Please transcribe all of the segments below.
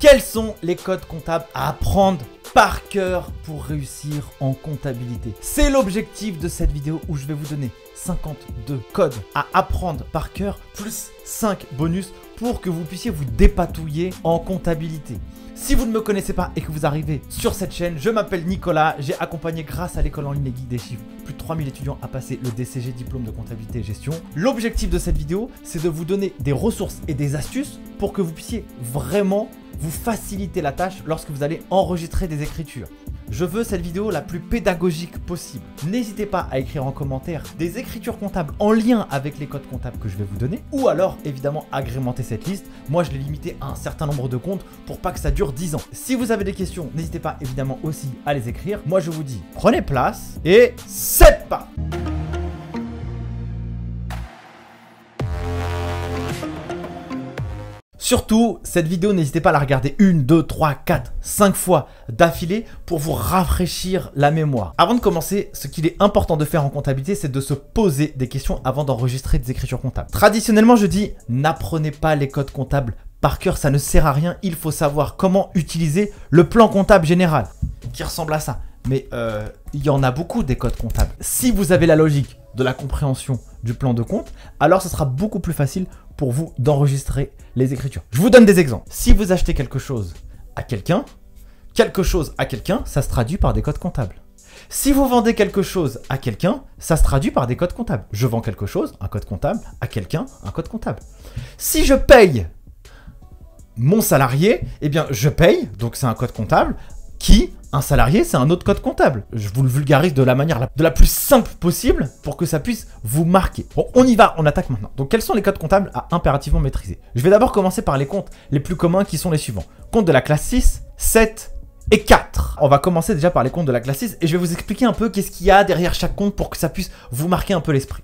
Quels sont les codes comptables à apprendre par cœur pour réussir en comptabilité C'est l'objectif de cette vidéo où je vais vous donner 52 codes à apprendre par cœur plus 5 bonus pour que vous puissiez vous dépatouiller en comptabilité. Si vous ne me connaissez pas et que vous arrivez sur cette chaîne, je m'appelle Nicolas, j'ai accompagné grâce à l'école en ligne des guides des chiffres plus de 3000 étudiants à passer le DCG diplôme de comptabilité et gestion. L'objectif de cette vidéo, c'est de vous donner des ressources et des astuces pour que vous puissiez vraiment vous faciliter la tâche lorsque vous allez enregistrer des écritures. Je veux cette vidéo la plus pédagogique possible. N'hésitez pas à écrire en commentaire des écritures comptables en lien avec les codes comptables que je vais vous donner. Ou alors, évidemment, agrémenter cette liste. Moi, je l'ai limité à un certain nombre de comptes pour pas que ça dure 10 ans. Si vous avez des questions, n'hésitez pas évidemment aussi à les écrire. Moi, je vous dis, prenez place et c'est pas Surtout, cette vidéo, n'hésitez pas à la regarder une, deux, trois, quatre, cinq fois d'affilée pour vous rafraîchir la mémoire. Avant de commencer, ce qu'il est important de faire en comptabilité, c'est de se poser des questions avant d'enregistrer des écritures comptables. Traditionnellement, je dis, n'apprenez pas les codes comptables par cœur, ça ne sert à rien. Il faut savoir comment utiliser le plan comptable général, qui ressemble à ça. Mais euh, il y en a beaucoup des codes comptables. Si vous avez la logique de la compréhension du plan de compte, alors ce sera beaucoup plus facile pour vous d'enregistrer les écritures. Je vous donne des exemples. Si vous achetez quelque chose à quelqu'un, quelque chose à quelqu'un, ça se traduit par des codes comptables. Si vous vendez quelque chose à quelqu'un, ça se traduit par des codes comptables. Je vends quelque chose, un code comptable, à quelqu'un, un code comptable. Si je paye mon salarié, eh bien je paye, donc c'est un code comptable, qui un salarié, c'est un autre code comptable. Je vous le vulgarise de la manière la, de la plus simple possible pour que ça puisse vous marquer. Bon, on y va, on attaque maintenant. Donc, quels sont les codes comptables à impérativement maîtriser? Je vais d'abord commencer par les comptes les plus communs qui sont les suivants. Compte de la classe 6, 7 et 4. On va commencer déjà par les comptes de la classe 6 et je vais vous expliquer un peu qu'est-ce qu'il y a derrière chaque compte pour que ça puisse vous marquer un peu l'esprit.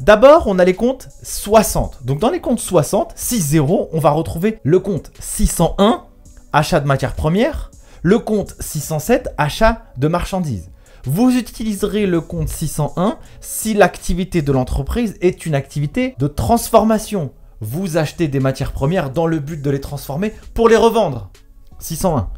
D'abord, on a les comptes 60. Donc, dans les comptes 60, 6-0, on va retrouver le compte 601, achat de matières premières, le compte 607, achat de marchandises. Vous utiliserez le compte 601 si l'activité de l'entreprise est une activité de transformation. Vous achetez des matières premières dans le but de les transformer pour les revendre. 601.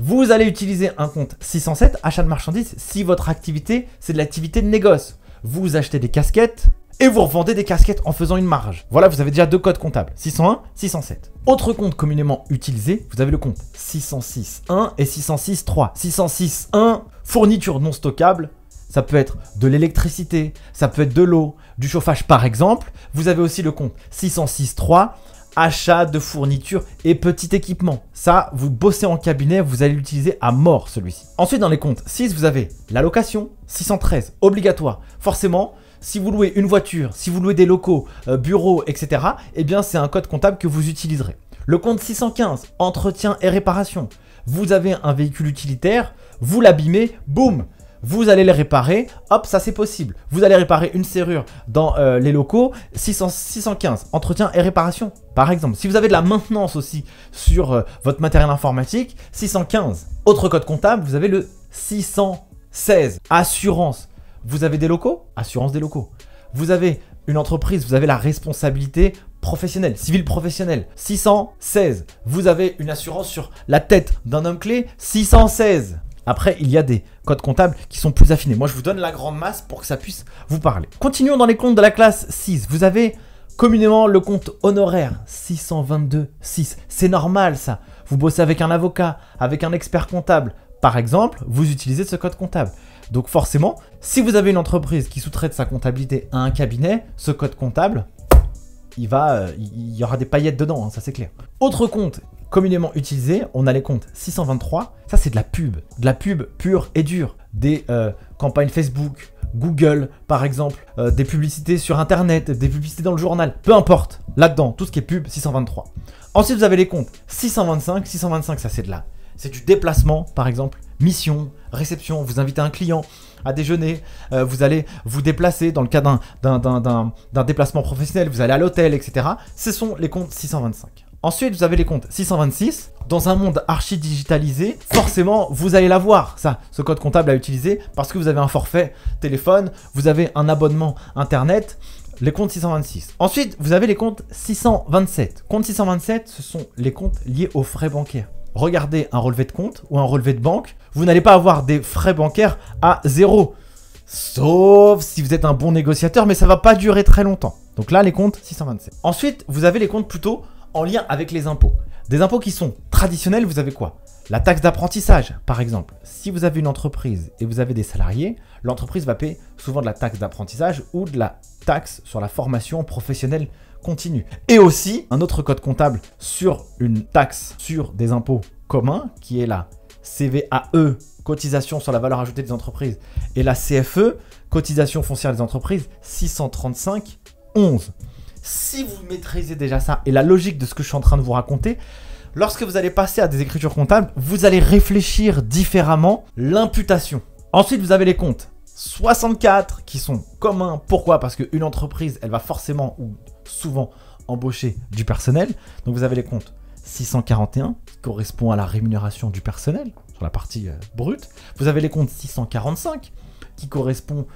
Vous allez utiliser un compte 607, achat de marchandises, si votre activité, c'est de l'activité de négoce. Vous achetez des casquettes, et vous revendez des casquettes en faisant une marge. Voilà, vous avez déjà deux codes comptables, 601, 607. Autre compte communément utilisé, vous avez le compte 606.1 et 606.3. 606.1, fourniture non stockable, ça peut être de l'électricité, ça peut être de l'eau, du chauffage par exemple. Vous avez aussi le compte 606.3, achat de fournitures et petit équipement. Ça, vous bossez en cabinet, vous allez l'utiliser à mort celui-ci. Ensuite, dans les comptes 6, vous avez la location, 613, obligatoire. Forcément, si vous louez une voiture, si vous louez des locaux, euh, bureaux, etc., eh bien c'est un code comptable que vous utiliserez. Le compte 615, entretien et réparation. Vous avez un véhicule utilitaire, vous l'abîmez, boum, vous allez le réparer, hop, ça c'est possible. Vous allez réparer une serrure dans euh, les locaux, 615, entretien et réparation, par exemple. Si vous avez de la maintenance aussi sur euh, votre matériel informatique, 615. Autre code comptable, vous avez le 616, assurance. Vous avez des locaux? Assurance des locaux. Vous avez une entreprise, vous avez la responsabilité professionnelle, civile professionnelle. 616. Vous avez une assurance sur la tête d'un homme clé. 616. Après, il y a des codes comptables qui sont plus affinés. Moi, je vous donne la grande masse pour que ça puisse vous parler. Continuons dans les comptes de la classe 6. Vous avez communément le compte honoraire 622-6. C'est normal ça. Vous bossez avec un avocat, avec un expert comptable. Par exemple, vous utilisez ce code comptable. Donc forcément, si vous avez une entreprise qui sous-traite sa comptabilité à un cabinet, ce code comptable, il va, euh, il y aura des paillettes dedans, hein, ça c'est clair. Autre compte communément utilisé, on a les comptes 623. Ça c'est de la pub, de la pub pure et dure, des euh, campagnes Facebook, Google par exemple, euh, des publicités sur Internet, des publicités dans le journal, peu importe. Là-dedans, tout ce qui est pub 623. Ensuite, vous avez les comptes 625. 625, ça c'est de la, c'est du déplacement par exemple mission, réception, vous invitez un client à déjeuner, euh, vous allez vous déplacer dans le cas d'un déplacement professionnel, vous allez à l'hôtel, etc. Ce sont les comptes 625. Ensuite, vous avez les comptes 626. Dans un monde archi-digitalisé, forcément, vous allez l'avoir, ça, ce code comptable à utiliser, parce que vous avez un forfait téléphone, vous avez un abonnement Internet, les comptes 626. Ensuite, vous avez les comptes 627. Compte 627, ce sont les comptes liés aux frais bancaires. Regardez un relevé de compte ou un relevé de banque, vous n'allez pas avoir des frais bancaires à zéro. Sauf si vous êtes un bon négociateur, mais ça va pas durer très longtemps. Donc là, les comptes 627. Ensuite, vous avez les comptes plutôt en lien avec les impôts. Des impôts qui sont traditionnels, vous avez quoi? La taxe d'apprentissage, par exemple. Si vous avez une entreprise et vous avez des salariés, l'entreprise va payer souvent de la taxe d'apprentissage ou de la taxe sur la formation professionnelle continue. Et aussi, un autre code comptable sur une taxe sur des impôts communs, qui est la CVAE, cotisation sur la valeur ajoutée des entreprises, et la CFE, cotisation foncière des entreprises, 635 11. Si vous maîtrisez déjà ça et la logique de ce que je suis en train de vous raconter, lorsque vous allez passer à des écritures comptables, vous allez réfléchir différemment l'imputation. Ensuite, vous avez les comptes. 64 qui sont communs. Pourquoi? Parce qu'une entreprise, elle va forcément ou souvent embaucher du personnel. Donc vous avez les comptes 641 qui correspond à la rémunération du personnel sur la partie euh, brute. Vous avez les comptes 645 qui correspond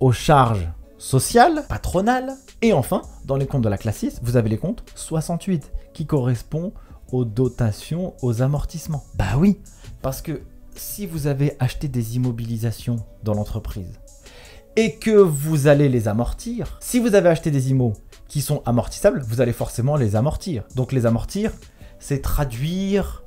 aux charges sociales, patronales. Et enfin, dans les comptes de la classe 6, vous avez les comptes 68 qui correspond aux dotations, aux amortissements. Bah oui, parce que si vous avez acheté des immobilisations dans l'entreprise et que vous allez les amortir, si vous avez acheté des immos qui sont amortissables, vous allez forcément les amortir. Donc les amortir, c'est traduire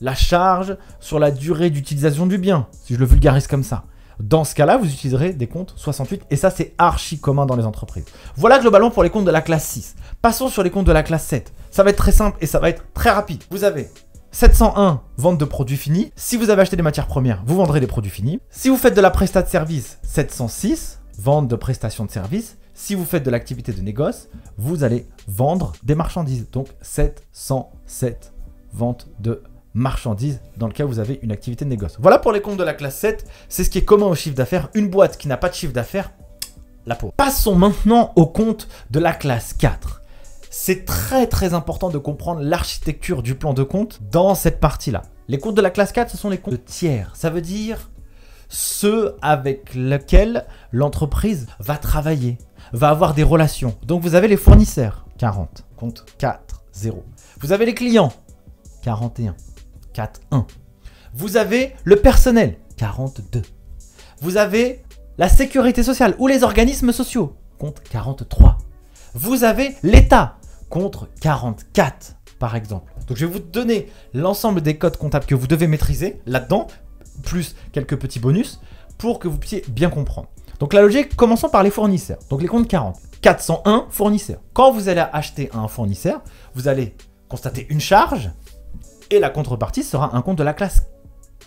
la charge sur la durée d'utilisation du bien, si je le vulgarise comme ça. Dans ce cas-là, vous utiliserez des comptes 68 et ça c'est archi commun dans les entreprises. Voilà globalement pour les comptes de la classe 6. Passons sur les comptes de la classe 7. Ça va être très simple et ça va être très rapide. Vous avez 701, vente de produits finis. Si vous avez acheté des matières premières, vous vendrez des produits finis. Si vous faites de la prestat de service, 706, vente de prestations de service. Si vous faites de l'activité de négoce, vous allez vendre des marchandises. Donc 707 vente de marchandises dans le cas où vous avez une activité de négoce. Voilà pour les comptes de la classe 7, c'est ce qui est commun au chiffre d'affaires. Une boîte qui n'a pas de chiffre d'affaires, la peau. Passons maintenant au compte de la classe 4. C'est très très important de comprendre l'architecture du plan de compte dans cette partie-là. Les comptes de la classe 4, ce sont les comptes de tiers. Ça veut dire ceux avec lesquels l'entreprise va travailler, va avoir des relations. Donc vous avez les fournisseurs, 40, compte 4, 0. Vous avez les clients, 41. 4-1. Vous avez le personnel, 42. Vous avez la sécurité sociale ou les organismes sociaux, compte 43. Vous avez l'État, contre 44, par exemple. Donc je vais vous donner l'ensemble des codes comptables que vous devez maîtriser là-dedans, plus quelques petits bonus, pour que vous puissiez bien comprendre. Donc la logique, commençons par les fournisseurs. Donc les comptes 40. 401 fournisseurs. Quand vous allez acheter un fournisseur, vous allez constater une charge, et la contrepartie sera un compte de la classe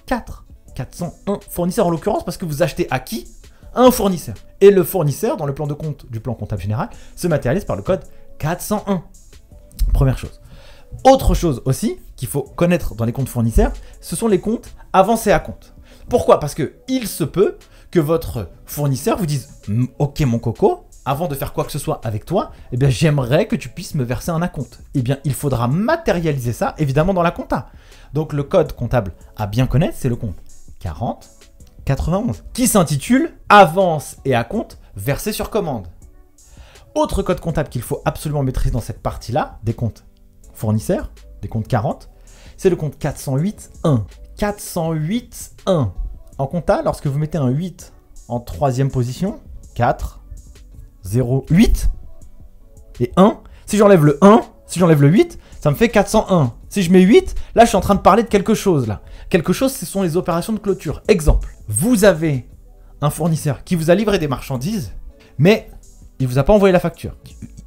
4. 401 fournisseurs en l'occurrence parce que vous achetez à qui? Un fournisseur. Et le fournisseur, dans le plan de compte du plan comptable général, se matérialise par le code 401. Première chose. Autre chose aussi qu'il faut connaître dans les comptes fournisseurs, ce sont les comptes avancés à compte. Pourquoi? Parce que il se peut que votre fournisseur vous dise Ok, mon coco, avant de faire quoi que ce soit avec toi, eh bien j'aimerais que tu puisses me verser un acompte. Eh bien il faudra matérialiser ça évidemment dans la compta. Donc le code comptable à bien connaître, c'est le compte 40 91 qui s'intitule avance et acompte versé sur commande. Autre code comptable qu'il faut absolument maîtriser dans cette partie-là, des comptes fournisseurs, des comptes 40, c'est le compte 408.1. 408.1. En compta, lorsque vous mettez un 8 en troisième position, 4, 0, 8 et 1. Si j'enlève le 1, si j'enlève le 8, ça me fait 401. Si je mets 8, là je suis en train de parler de quelque chose là. Quelque chose, ce sont les opérations de clôture. Exemple, vous avez un fournisseur qui vous a livré des marchandises, mais il vous a pas envoyé la facture.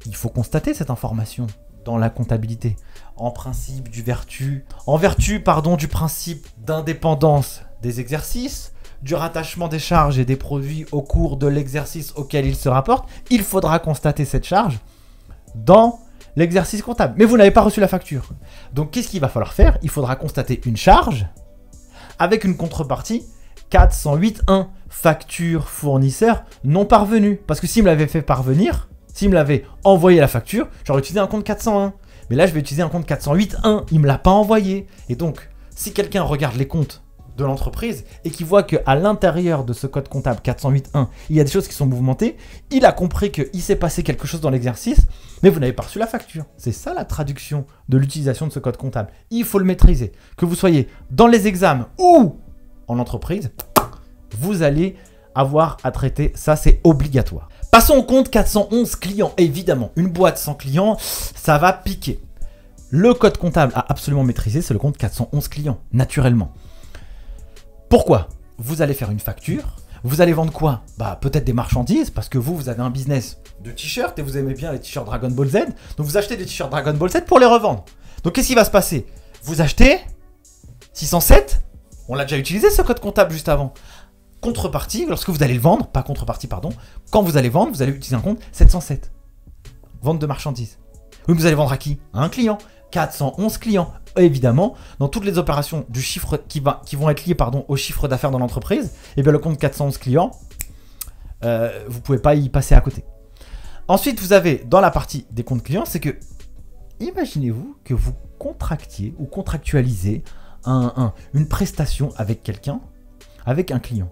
Il faut constater cette information dans la comptabilité. En principe du vertu, en vertu pardon du principe d'indépendance des exercices, du rattachement des charges et des produits au cours de l'exercice auquel il se rapporte, il faudra constater cette charge dans l'exercice comptable. Mais vous n'avez pas reçu la facture. Donc qu'est-ce qu'il va falloir faire? Il faudra constater une charge avec une contrepartie 408.1 facture fournisseur non parvenue. Parce que s'il me l'avait fait parvenir, s'il me l'avait envoyé la facture, j'aurais utilisé un compte 401. Mais là, je vais utiliser un compte 408.1. Il ne me l'a pas envoyé. Et donc, si quelqu'un regarde les comptes de l'entreprise et qui voit qu'à l'intérieur de ce code comptable 408.1, il y a des choses qui sont mouvementées, il a compris qu'il s'est passé quelque chose dans l'exercice, mais vous n'avez pas reçu la facture. C'est ça la traduction de l'utilisation de ce code comptable. Il faut le maîtriser. Que vous soyez dans les examens ou en entreprise, vous allez avoir à traiter ça, c'est obligatoire. Passons au compte 411 clients. Évidemment, une boîte sans clients, ça va piquer. Le code comptable à absolument maîtriser, c'est le compte 411 clients, naturellement. Pourquoi Vous allez faire une facture. Vous allez vendre quoi? Bah peut-être des marchandises parce que vous vous avez un business de t-shirts et vous aimez bien les t-shirts Dragon Ball Z. Donc vous achetez des t-shirts Dragon Ball Z pour les revendre. Donc qu'est-ce qui va se passer? Vous achetez 607 On l'a déjà utilisé ce code comptable juste avant. Contrepartie, lorsque vous allez le vendre, pas contrepartie pardon, quand vous allez vendre, vous allez utiliser un compte 707. Vente de marchandises. Oui, vous allez vendre à qui? À un client. 411 clients évidemment, dans toutes les opérations du chiffre qui, va, qui vont être liées au chiffre d'affaires dans l'entreprise, et eh bien le compte 411 clients, euh, vous ne pouvez pas y passer à côté. Ensuite, vous avez dans la partie des comptes clients, c'est que imaginez-vous que vous contractiez ou contractualisez une prestation avec quelqu'un, avec un client.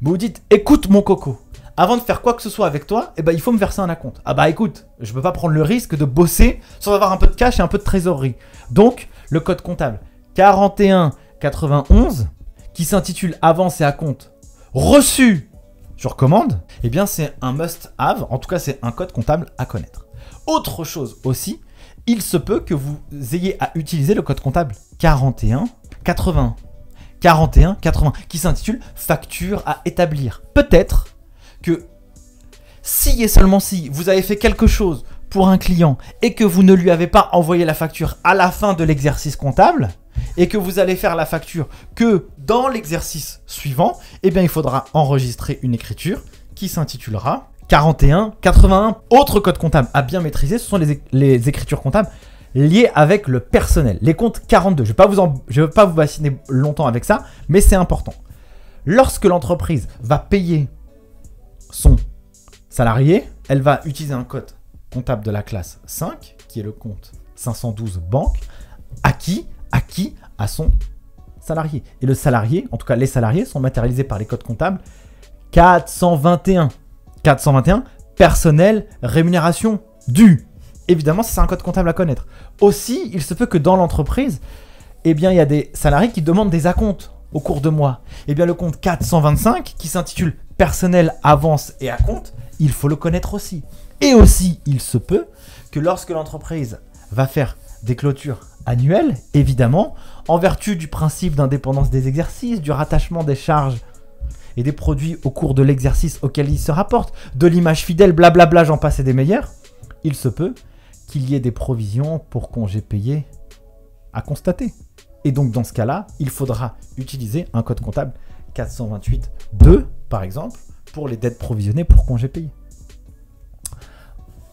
Vous vous dites, écoute mon coco, avant de faire quoi que ce soit avec toi, eh ben, il faut me verser un acompte. Ah bah écoute, je ne peux pas prendre le risque de bosser sans avoir un peu de cash et un peu de trésorerie. Donc, le code comptable 4191 qui s'intitule Avance et à compte reçu sur commande, eh bien c'est un must-have, en tout cas c'est un code comptable à connaître. Autre chose aussi, il se peut que vous ayez à utiliser le code comptable 41 80 41 80 qui s'intitule facture à établir. Peut-être que si et seulement si vous avez fait quelque chose pour un client et que vous ne lui avez pas envoyé la facture à la fin de l'exercice comptable et que vous allez faire la facture que dans l'exercice suivant, eh bien il faudra enregistrer une écriture qui s'intitulera 41 81. Autre code comptable à bien maîtriser, ce sont les, écritures comptables liées avec le personnel. Les comptes 42. Je ne vais, pas vous vais pas vous vacciner longtemps avec ça, mais c'est important. Lorsque l'entreprise va payer son salarié, elle va utiliser un code comptable de la classe 5, qui est le compte 512 banque, qui À son salarié. Et le salarié, en tout cas les salariés, sont matérialisés par les codes comptables 421. 421, personnel, rémunération due. Évidemment, c'est un code comptable à connaître. Aussi, il se peut que dans l'entreprise, eh bien, il y a des salariés qui demandent des acomptes au cours de mois. Eh bien, le compte 425, qui s'intitule personnel, avance et acompte, il faut le connaître aussi. Et aussi, il se peut que lorsque l'entreprise va faire des clôtures annuelles, évidemment, en vertu du principe d'indépendance des exercices, du rattachement des charges et des produits au cours de l'exercice auquel il se rapporte, de l'image fidèle, blablabla, j'en passe et des meilleurs, il se peut qu'il y ait des provisions pour congés payés à constater. Et donc dans ce cas-là, il faudra utiliser un code comptable 428.2 par exemple pour les dettes provisionnées pour congés payés.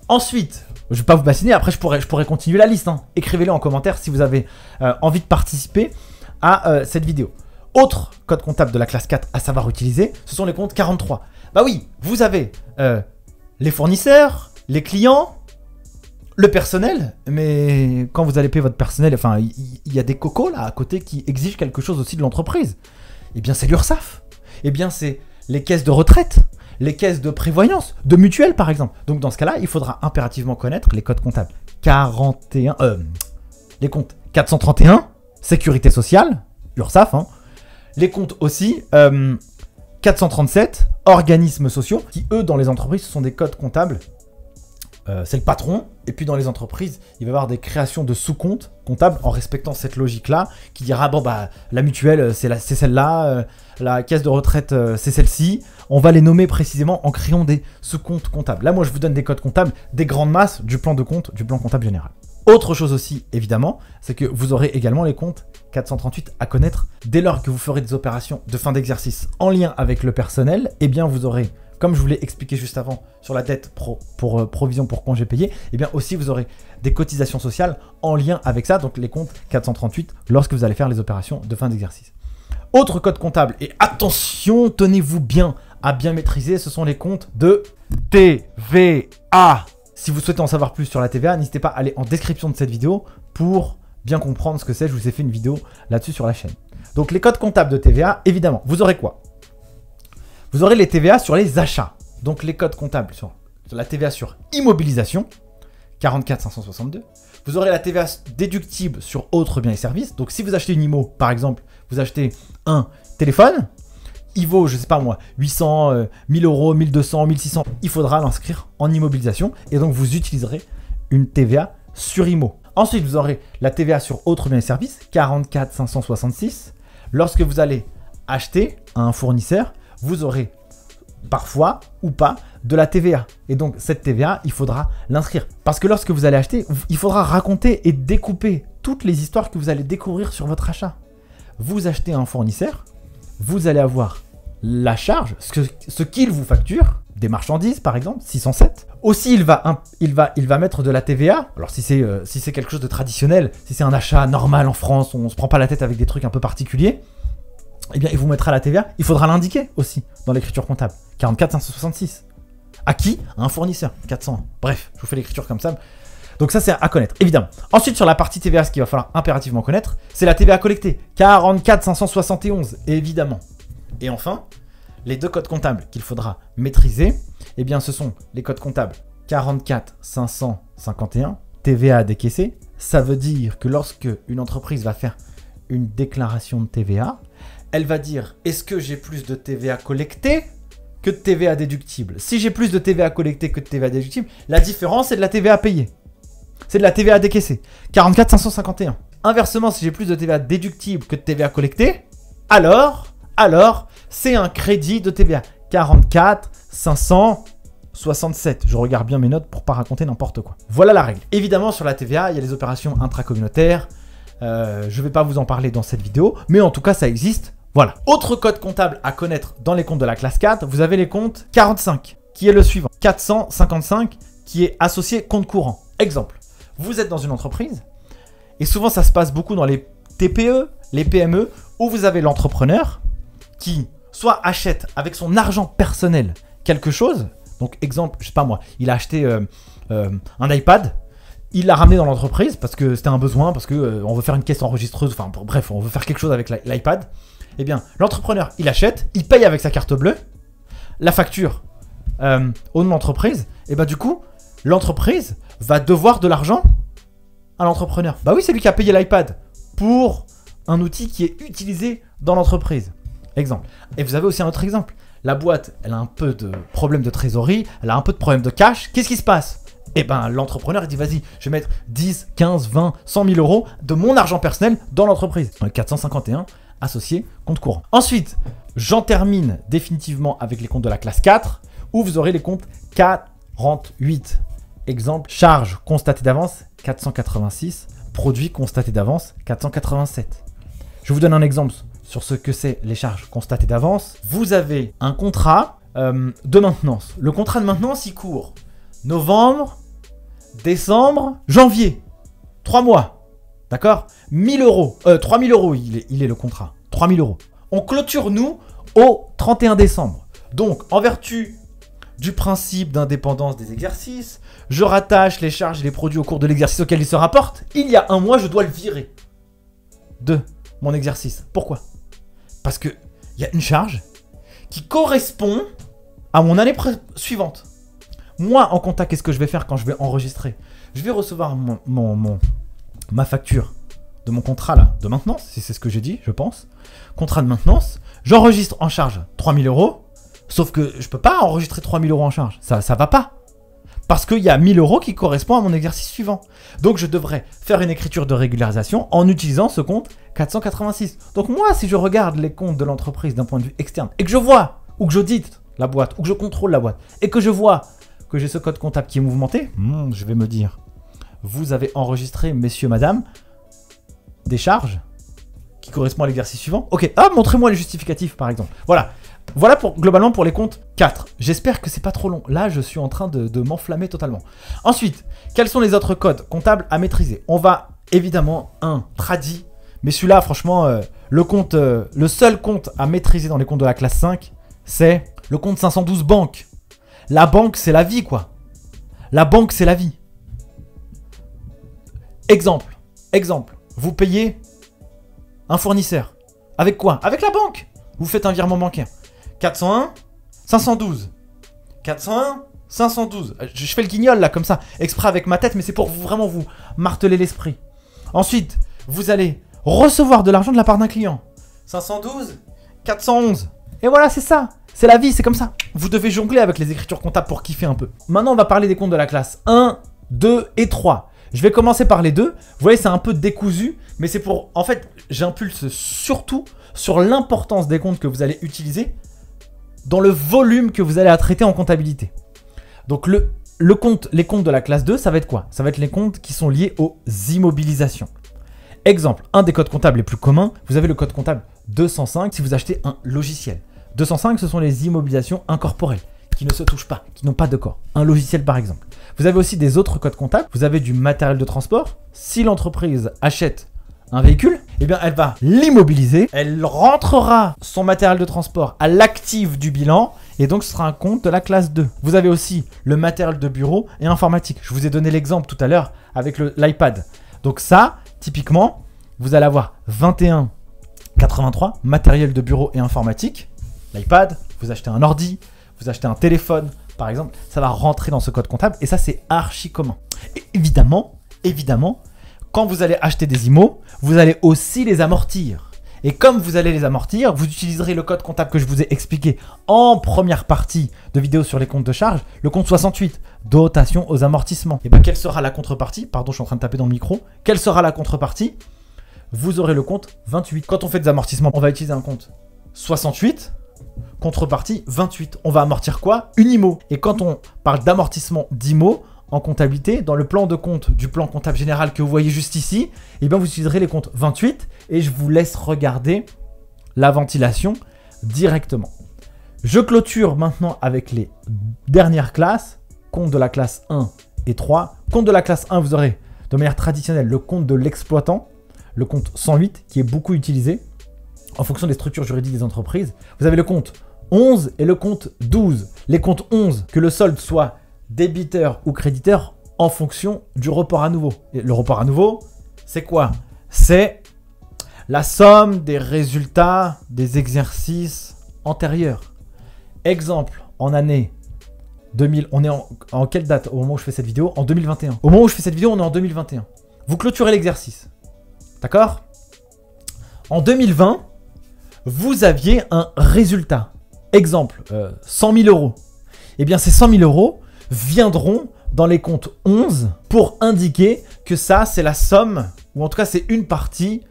Ensuite, je ne vais pas vous bassiner, après je pourrais, je pourrais continuer la liste. Hein. Écrivez-le en commentaire si vous avez euh, envie de participer à euh, cette vidéo. Autre code comptable de la classe 4 à savoir utiliser, ce sont les comptes 43. Bah oui, vous avez euh, les fournisseurs, les clients, le personnel, mais quand vous allez payer votre personnel, enfin, il y, a des cocos là à côté qui exigent quelque chose aussi de l'entreprise. Eh bien, c'est l'URSSAF. Eh bien, c'est les caisses de retraite les caisses de prévoyance, de mutuelle par exemple. Donc dans ce cas-là, il faudra impérativement connaître les codes comptables 41, euh, les comptes 431, sécurité sociale, URSAF, hein. les comptes aussi 437, euh, organismes sociaux, qui eux dans les entreprises ce sont des codes comptables. Euh, c'est le patron, et puis dans les entreprises, il va y avoir des créations de sous-comptes comptables en respectant cette logique-là, qui dira bon bah la mutuelle c'est celle-là, la caisse de retraite c'est celle-ci, on va les nommer précisément en créant des sous-comptes comptables. Là, moi, je vous donne des codes comptables, des grandes masses du plan de compte, du plan comptable général. Autre chose aussi, évidemment, c'est que vous aurez également les comptes 438 à connaître. Dès lors que vous ferez des opérations de fin d'exercice en lien avec le personnel, eh bien, vous aurez comme je vous l'ai expliqué juste avant sur la dette pour euh, provision pour congé payé, eh bien aussi vous aurez des cotisations sociales en lien avec ça, donc les comptes 438 lorsque vous allez faire les opérations de fin d'exercice. Autre code comptable, et attention, tenez-vous bien, à bien maîtriser, ce sont les comptes de TVA. Si vous souhaitez en savoir plus sur la TVA, n'hésitez pas à aller en description de cette vidéo pour bien comprendre ce que c'est. Je vous ai fait une vidéo là-dessus sur la chaîne. Donc les codes comptables de TVA, évidemment, vous aurez quoi? Vous aurez les TVA sur les achats. Donc les codes comptables sur la TVA sur immobilisation, 44 562. Vous aurez la TVA déductible sur autres biens et services. Donc si vous achetez une IMO, par exemple, vous achetez un téléphone, il vaut, je sais pas moi, 800, 1000 euros, 1200, 1600. Il faudra l'inscrire en immobilisation et donc vous utiliserez une TVA sur IMO. Ensuite, vous aurez la TVA sur autres biens et services, 44 566. Lorsque vous allez acheter à un fournisseur, vous aurez parfois ou pas de la TVA. Et donc cette TVA, il faudra l'inscrire. Parce que lorsque vous allez acheter, il faudra raconter et découper toutes les histoires que vous allez découvrir sur votre achat. Vous achetez un fournisseur, vous allez avoir la charge, ce qu'il vous facture, des marchandises par exemple, 607. Aussi, il va, il va, il va mettre de la TVA. Alors si c'est euh, si c'est quelque chose de traditionnel, si c'est un achat normal en France, on se prend pas la tête avec des trucs un peu particuliers, eh bien il vous mettra la TVA. Il faudra l'indiquer aussi dans l'écriture comptable. 44 566. À qui? À un fournisseur. 400. Bref, je vous fais l'écriture comme ça. Donc ça c'est à connaître, évidemment. Ensuite sur la partie TVA, ce qu'il va falloir impérativement connaître, c'est la TVA collectée. 44 571, évidemment. Et enfin, les deux codes comptables qu'il faudra maîtriser, eh bien ce sont les codes comptables 44 551, TVA décaissée. Ça veut dire que lorsque une entreprise va faire une déclaration de TVA, elle va dire est-ce que j'ai plus de TVA collectée que de TVA déductible Si j'ai plus de TVA collectée que de TVA déductible, la différence est de la TVA payée. C'est de la TVA décaissée. 44 551. Inversement, si j'ai plus de TVA déductible que de TVA collectée, alors, alors, c'est un crédit de TVA. 44 567. Je regarde bien mes notes pour pas raconter n'importe quoi. Voilà la règle. Évidemment, sur la TVA, il y a les opérations intracommunautaires. Euh, je ne vais pas vous en parler dans cette vidéo, mais en tout cas, ça existe. Voilà. Autre code comptable à connaître dans les comptes de la classe 4, vous avez les comptes 45, qui est le suivant. 455, qui est associé compte courant. Exemple, vous êtes dans une entreprise, et souvent ça se passe beaucoup dans les TPE, les PME, où vous avez l'entrepreneur qui soit achète avec son argent personnel quelque chose, donc exemple, je sais pas moi, il a acheté euh, euh, un iPad, il l'a ramené dans l'entreprise parce que c'était un besoin, parce que euh, on veut faire une caisse enregistreuse, enfin bref, on veut faire quelque chose avec l'iPad. Eh bien, l'entrepreneur, il achète, il paye avec sa carte bleue, la facture au nom de l'entreprise, et bah du coup, l'entreprise va devoir de l'argent à l'entrepreneur. Bah oui, c'est lui qui a payé l'iPad pour un outil qui est utilisé dans l'entreprise. Exemple. Et vous avez aussi un autre exemple. La boîte, elle a un peu de problème de trésorerie, elle a un peu de problème de cash. Qu'est-ce qui se passe? Eh ben, l'entrepreneur, il dit vas-y, je vais mettre 10, 15, 20, 100 000 euros de mon argent personnel dans l'entreprise. 451 associé compte courant. Ensuite, j'en termine définitivement avec les comptes de la classe 4, où vous aurez les comptes 48. Exemple, charge constatée d'avance 486, produit constaté d'avance 487. Je vous donne un exemple sur ce que c'est les charges constatées d'avance, vous avez un contrat euh, de maintenance. Le contrat de maintenance, il court novembre, décembre, janvier. Trois mois. D'accord 1000 euros. Euh, 3000 euros, il est, le contrat. 3000 euros. On clôture, nous, au 31 décembre. Donc, en vertu du principe d'indépendance des exercices, je rattache les charges et les produits au cours de l'exercice auquel il se rapporte. Il y a un mois, je dois le virer de mon exercice. Pourquoi? Parce qu'il y a une charge qui correspond à mon année suivante. Moi, en compta, qu'est-ce que je vais faire quand je vais enregistrer? Je vais recevoir mon, ma facture de mon contrat là, de maintenance, si c'est ce que j'ai dit, je pense. Contrat de maintenance. J'enregistre en charge 3000 euros. Sauf que je peux pas enregistrer 3000 euros en charge. Ça, ça va pas. Parce qu'il y a 1000 euros qui correspond à mon exercice suivant. Donc je devrais faire une écriture de régularisation en utilisant ce compte 486. Donc moi, si je regarde les comptes de l'entreprise d'un point de vue externe et que je vois, ou que j'audite la boîte, ou que je contrôle la boîte, et que je vois que j'ai ce code comptable qui est mouvementé, hmm, je vais me dire, vous avez enregistré, messieurs, madame, des charges qui correspondent à l'exercice suivant. Ok, ah, montrez-moi les justificatifs, par exemple. Voilà, voilà pour, globalement pour les comptes 4. J'espère que c'est pas trop long. Là, je suis en train de, m'enflammer totalement. Ensuite, quels sont les autres codes comptables à maîtriser? On va évidemment un tradit. Mais celui-là, franchement, euh, le compte, euh, le seul compte à maîtriser dans les comptes de la classe 5, c'est le compte 512 banque. La banque, c'est la vie, quoi. La banque, c'est la vie. Exemple, exemple, vous payez un fournisseur Avec quoi? Avec la banque. Vous faites un virement bancaire. 401, 512. 401, 512. Je fais le guignol là comme ça, exprès avec ma tête, mais c'est pour vraiment vous marteler l'esprit. Ensuite, vous allez recevoir de l'argent de la part d'un client. 512, 411. Et voilà, c'est ça. C'est la vie, c'est comme ça. Vous devez jongler avec les écritures comptables pour kiffer un peu. Maintenant, on va parler des comptes de la classe 1, 2 et 3. Je vais commencer par les deux. Vous voyez, c'est un peu décousu, mais c'est pour... En fait, j'impulse surtout sur l'importance des comptes que vous allez utiliser dans le volume que vous allez traiter en comptabilité. Donc le, le compte, les comptes de la classe 2, ça va être quoi? Ça va être les comptes qui sont liés aux immobilisations. Exemple, un des codes comptables les plus communs, vous avez le code comptable 205 si vous achetez un logiciel. 205, ce sont les immobilisations incorporelles qui ne se touchent pas, qui n'ont pas de corps. Un logiciel par exemple. Vous avez aussi des autres codes comptables. Vous avez du matériel de transport. Si l'entreprise achète un véhicule, eh bien elle va l'immobiliser, elle rentrera son matériel de transport à l'actif du bilan et donc ce sera un compte de la classe 2. Vous avez aussi le matériel de bureau et informatique. Je vous ai donné l'exemple tout à l'heure avec l'iPad. Donc ça, typiquement, vous allez avoir 21 83 matériel de bureau et informatique. L'iPad, vous achetez un ordi, vous achetez un téléphone, par exemple, ça va rentrer dans ce code comptable et ça c'est archi commun. Et évidemment, évidemment, quand vous allez acheter des IMO, vous allez aussi les amortir. Et comme vous allez les amortir, vous utiliserez le code comptable que je vous ai expliqué en première partie de vidéo sur les comptes de charge, le compte 68, dotation aux amortissements. Et bien quelle sera la contrepartie? Pardon, je suis en train de taper dans le micro. Quelle sera la contrepartie? Vous aurez le compte 28. Quand on fait des amortissements, on va utiliser un compte 68, contrepartie 28. On va amortir quoi? Une IMO. Et quand on parle d'amortissement d'IMO, en comptabilité, dans le plan de compte du plan comptable général que vous voyez juste ici, eh bien vous utiliserez les comptes 28 et je vous laisse regarder la ventilation directement. Je clôture maintenant avec les dernières classes, compte de la classe 1 et 3. Compte de la classe 1, vous aurez de manière traditionnelle le compte de l'exploitant, le compte 108 qui est beaucoup utilisé en fonction des structures juridiques des entreprises. Vous avez le compte 11 et le compte 12. Les comptes 11, que le solde soit débiteur ou créditeur en fonction du report à nouveau. Et le report à nouveau, c'est quoi? C'est la somme des résultats des exercices antérieurs. Exemple, en année 2000, on est en, quelle date? Au moment où je fais cette vidéo En 2021. Au moment où je fais cette vidéo, on est en 2021. Vous clôturez l'exercice. D'accord? En 2020, vous aviez un résultat. Exemple, 100 euh, 000 euros. Eh bien, ces 100 000 euros, viendront dans les comptes 11 pour indiquer que ça, c'est la somme, ou en tout cas, c'est une partie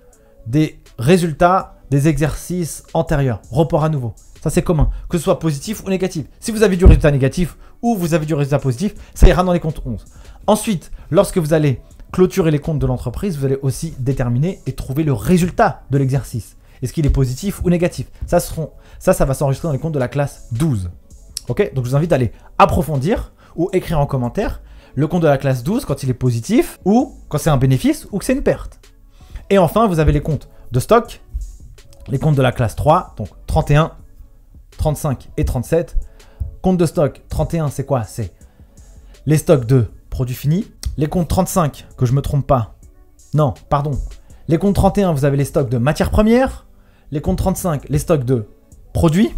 des résultats des exercices antérieurs. Report à nouveau. Ça, c'est commun. Que ce soit positif ou négatif. Si vous avez du résultat négatif ou vous avez du résultat positif, ça ira dans les comptes 11. Ensuite, lorsque vous allez clôturer les comptes de l'entreprise, vous allez aussi déterminer et trouver le résultat de l'exercice. Est-ce qu'il est positif ou négatif ça, ça, ça va s'enregistrer dans les comptes de la classe 12. Ok? Donc je vous invite à aller approfondir ou écrire en commentaire le compte de la classe 12 quand il est positif ou quand c'est un bénéfice ou que c'est une perte. Et enfin, vous avez les comptes de stock, les comptes de la classe 3, donc 31, 35 et 37. Compte de stock 31, c'est quoi? C'est les stocks de produits finis. Les comptes 35, que je me trompe pas. Non, pardon. Les comptes 31, vous avez les stocks de matières premières. Les comptes 35, les stocks de produits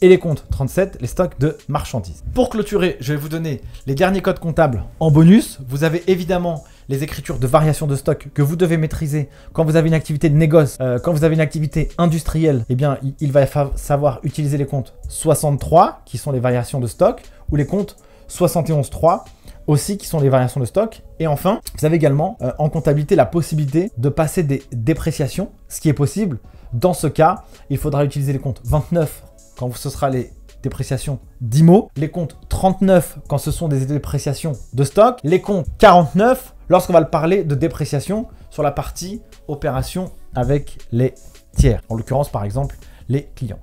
et les comptes 37, les stocks de marchandises. Pour clôturer, je vais vous donner les derniers codes comptables en bonus. Vous avez évidemment les écritures de variation de stock que vous devez maîtriser quand vous avez une activité de négoce, euh, quand vous avez une activité industrielle, eh bien, il va savoir utiliser les comptes 63 qui sont les variations de stock ou les comptes 71.3 aussi qui sont les variations de stock. Et enfin, vous avez également euh, en comptabilité la possibilité de passer des dépréciations, ce qui est possible. Dans ce cas, il faudra utiliser les comptes 29 quand ce sera les dépréciations d'IMO, les comptes 39 quand ce sont des dépréciations de stock, les comptes 49 lorsqu'on va parler de dépréciation sur la partie opération avec les tiers, en l'occurrence par exemple les clients.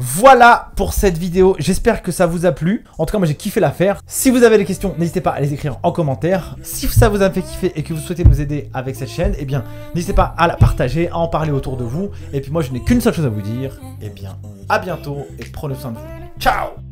Voilà pour cette vidéo, j'espère que ça vous a plu. En tout cas, moi j'ai kiffé l'affaire. Si vous avez des questions, n'hésitez pas à les écrire en commentaire. Si ça vous a fait kiffer et que vous souhaitez nous aider avec cette chaîne, eh bien, n'hésitez pas à la partager, à en parler autour de vous. Et puis moi, je n'ai qu'une seule chose à vous dire, eh bien, à bientôt et prenez soin de vous. Ciao